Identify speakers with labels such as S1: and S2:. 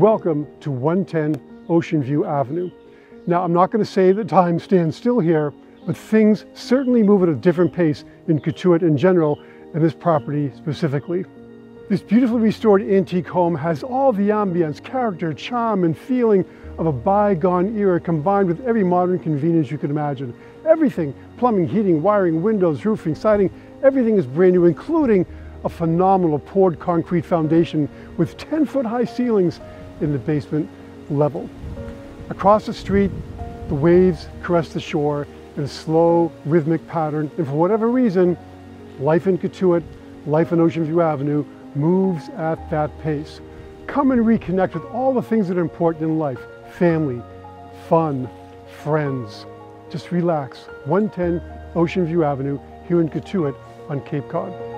S1: Welcome to 110 Ocean View Avenue. Now, I'm not going to say that time stands still here, but things certainly move at a different pace in Cotuit in general and this property specifically. This beautifully restored antique home has all the ambience, character, charm, and feeling of a bygone era combined with every modern convenience you can imagine. Everything, plumbing, heating, wiring, windows, roofing, siding, everything is brand new, including a phenomenal poured concrete foundation with 10 foot high ceilings in the basement level. Across the street, the waves caress the shore in a slow, rhythmic pattern, and for whatever reason, life in Cotuit, life in Ocean View Avenue moves at that pace. Come and reconnect with all the things that are important in life, family, fun, friends. Just relax. 110 Ocean View Avenue here in Cotuit on Cape Cod.